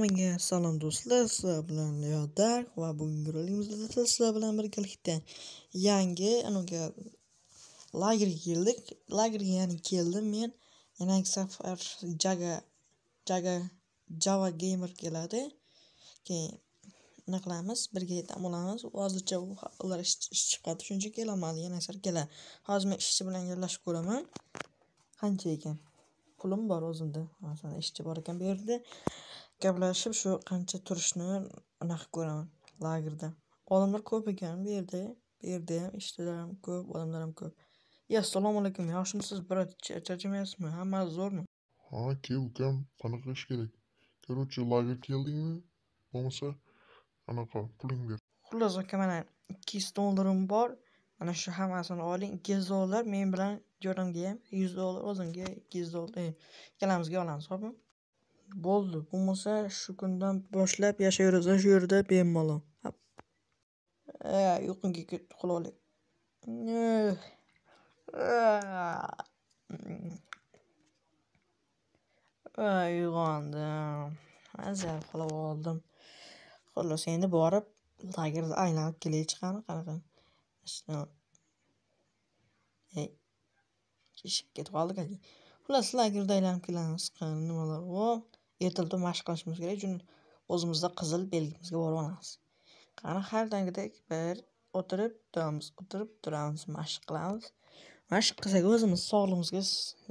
Hammaga salom do'stlar, sizlar bilan Leodark e va bugungi roligimizda sizlar bilan birgalikda yangi anaqa lagerga keldik. Lagerga yana keldim men. Yangi safar Jaga Jaga Java Gamer keladi. Keyin nima qilamiz? Birga dam olamiz. Hozircha ular ish chiqadi, shuncha kelolmadi. Yana sar kelar. Hozir men ishchi bilan gaplashib ko'raman. Qancha ekan? Pulim bor o'zimda. Masalan, ishchi bor ekan bu yerda. Gaplashib shu qancha turishni anaqa ko'raman lagerda. Odamlar ko'p ekan bu yerda bu yerda ham ishchilar ham ko'p odamlar ham ko'p. E assalomu alaykum yaxshimisiz brat charchamayapsizmi? Hammasi zo'rmi? Ha aka ukam qanaqa ish kerak? Короче lager keldingmi? Bo'lmasa anaqa puling ber. Xullas aka mana ikki yuz dollarim bor. Mana shu hammasini oling. Ikki yuz dollar men bilan jo'ramga ham yuz dollar o'zimga ikki yuz dollar ikkalamizga olamiz xo'pmi bo'ldi. Bo'lmasa shu kundan boshlab yashayverasizlar shu yerda bemalol uyqumga ketdi uxlab olay uyg'ondim. Maza uxlab oldim. Xullas endi borib lagerda aylanib kelaychi qani qanaqa eshik ketib qoldi xullas lagerda aylanib kelamiz nimalar? Bor ertalab mashq qilishimiz kerak uchun o'zimizda qizil belgimizga borib olamiz qani har dangidek bir o'tirib turamiz o'tirib turamiz mashq qilamiz. Mashq qilsak o'zimiz sog'lig'imizga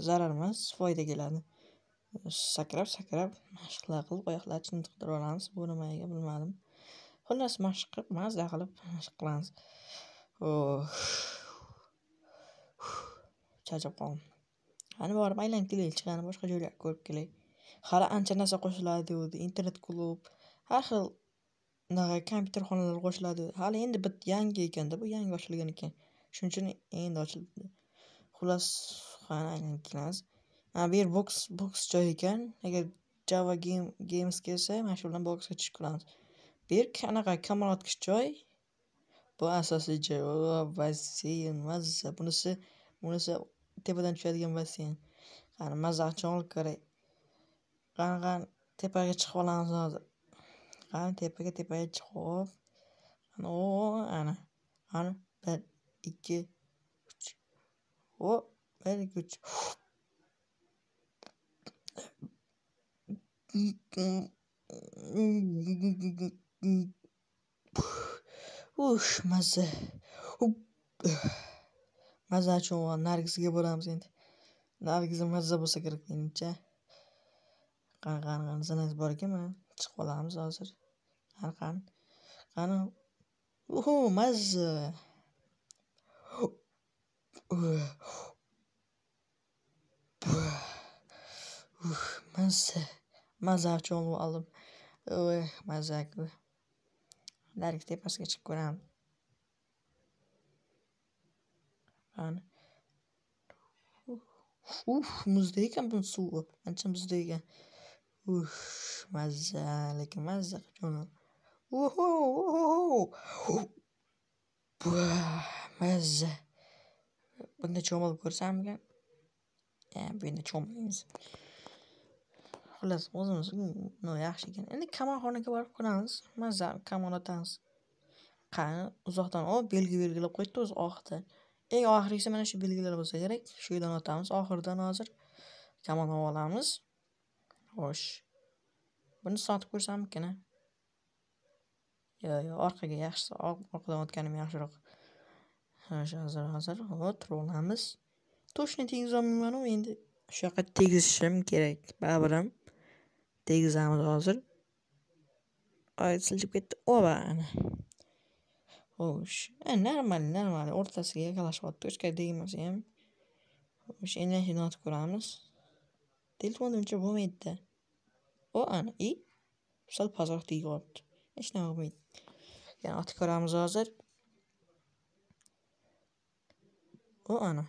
zarar emas foyda keladi. Sakrab sakrab mashqlar qilib oyoqlarni chiniqtirib olamiz. Bu nimaga bilmadim. Xullas mashq qilib maza qilib mashq qilamiz. Charchab qoldim. Qani borib aylanib kelaylik chiqani boshqa joylarni ko'rib kelaylik hali ancha narsa qo'shiladi degandi internet klub har xil unaqa kompyuterxonalar qo'shiladi. Hali endi bitta yangi ekanda bu yangi ochilgan ekan. Shuning uchun endi ochildi. Xullas aylanib bu yer boks boks joy ekan. Agar java games kelsa mana shu bilan boksga tushib qolamiz bu yer anaqa kamalotkich joy? Bu asosiy joy. Basseyn mazza. Bunisi bunisi tepadan tushadigan basseyn qani mazza olib ko'ray. Qani qani tepaga chiqib olamiz hozir? Qani tepaga tepaga chiqib o ana. Ana bir ikki uch. Hop bir ikki uch. Ush mazza mazza uchun nargizga boramiz endi. Nargiza mazza bo'lsa kerak menimcha. Qani qani qani zinasi bor ekan mana chiqib qolamiz hozir. Qani qani qani? Uhu mazza. Mazza. Mazza cholib oldim. Mazza narigi tepasiga chiqib ko'raman. Qani? Uf muzda ekan buni suvi. Ancha muzda ekan. Uff, mazza, lekin mazza qachon. Uhu. Mazza. Bunda cho'milib ko'rsammikan? Ha, bu endi cho'milamiz. Xullas, o'zimiz yaxshi ekan. Endi kamonxonaga borib ko'ramiz. Mazza kamon otamiz. Qani, uzoqdan o belgi belgilab qo'yibdi o'zi oxirida. Eng oxirgisi mana shu belgilar bo'lsa kerak. Shu yerdan otamiz. Oxiridan hozir kamon olamiz. Xo'sh. Buni sotib ko'rsammikkina yo' yo' orqaga yaxshisi orqadan o'tganim yaxshiroq. Hozir hozir turib olamiz. Точно tegizolmayman-u endi shu yoqqa tegizishim kerak. Baribir ham tegizamiz hozir. Oy, siljib ketdi. Oba, ana. Xo'sh, e, normal, normal o'rtasiga yaqinlashyapti. Hech qayerda tegmasa ham. Xo'sh, endi shuni ko'ramiz. Telefonda uncha bo'lmaydi. O ana, i sal pastroq tegyapti. Hech nima bo'lmaydi. Yana otib aramız hazır. O ana.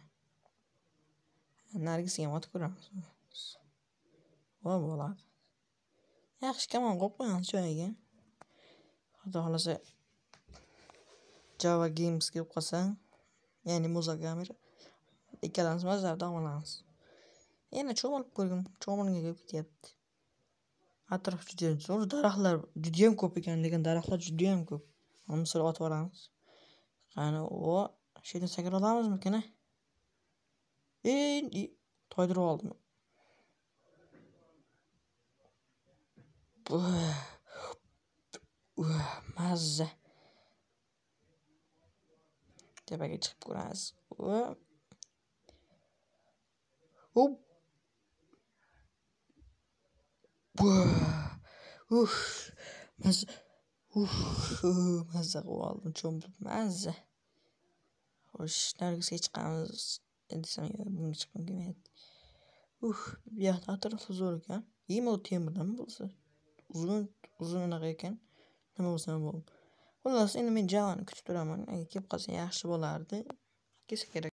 Nargis ham otib ko'ramiz. Voy bo'ladi. Yaxshi kamon qo'yib qo'yamiz joyiga. Xudo xohlasa Java Games kelib qolsa, ya'ni Muza kamera ikkalamiz mazza dam olamiz. Yana cho'milib ko'rgin, cho'milganga ketyapti. Atrof judayam zo'r daraxtlar judayam ko'p ekan lekin daraxtlar judayam ko'p. Mana misol otib yuboramiz qani o shu yerdan sakra olamizmikin a? Ey toydirib oldim mazza. Tepaga chiqib ko'ramiz hop uf mazza uf mazza qilib oldim cho'milib mazza xo'sh nargisga chiqamiz desam bunga chiqqim kelmayapti uf bu yoqda atrofi zo'r ekan deyman u temirdanmi bo'lsa uzun uzun unaqa ekan nima bo'lsa nima bo'ldi xullas endi men javonni kutib turaman agar kelib qolsa yaxshi bo'lardi kelsa kerak